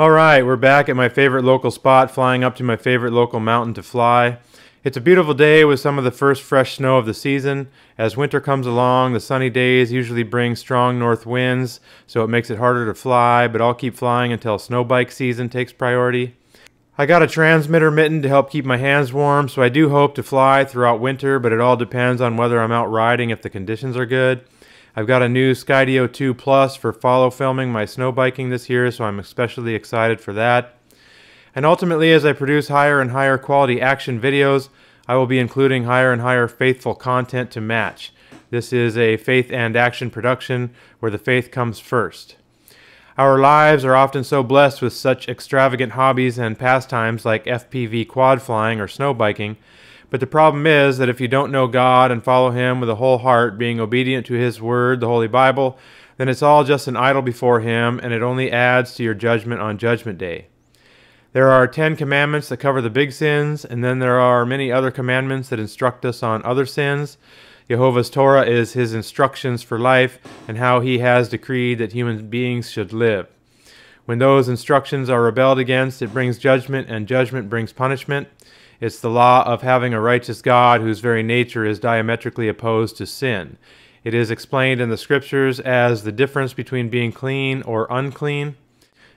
All right, we're back at my favorite local spot, flying up to my favorite local mountain to fly. It's a beautiful day with some of the first fresh snow of the season. As winter comes along, the sunny days usually bring strong north winds, so it makes it harder to fly, but I'll keep flying until snow bike season takes priority. I got a transmitter mitten to help keep my hands warm, so I do hope to fly throughout winter, but it all depends on whether I'm out riding if the conditions are good. I've got a new Skydio 2 Plus for follow filming my snow biking this year, so I'm especially excited for that. And ultimately, as I produce higher and higher quality action videos, I will be including higher and higher faithful content to match. This is a faith and action production where the faith comes first. Our lives are often so blessed with such extravagant hobbies and pastimes like FPV quad flying or snow biking, but the problem is that if you don't know God and follow Him with a whole heart, being obedient to His Word, the Holy Bible, then it's all just an idol before Him and it only adds to your judgment on Judgment Day. There are Ten Commandments that cover the big sins, and then there are many other commandments that instruct us on other sins. Jehovah's Torah is his instructions for life and how he has decreed that human beings should live. When those instructions are rebelled against, it brings judgment, and judgment brings punishment. It's the law of having a righteous God whose very nature is diametrically opposed to sin. It is explained in the scriptures as the difference between being clean or unclean.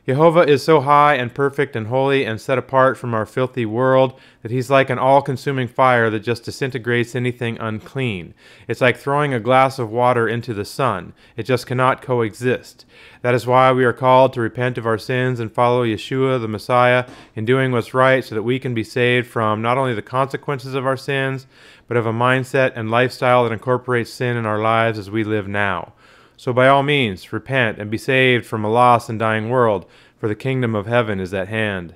Jehovah is so high and perfect and holy and set apart from our filthy world that he's like an all consuming fire that just disintegrates anything unclean. It's like throwing a glass of water into the sun, it just cannot coexist. That is why we are called to repent of our sins and follow Yeshua, the Messiah, in doing what's right so that we can be saved from not only the consequences of our sins, but of a mindset and lifestyle that incorporates sin in our lives as we live now. So by all means, repent and be saved from a lost and dying world, for the kingdom of heaven is at hand.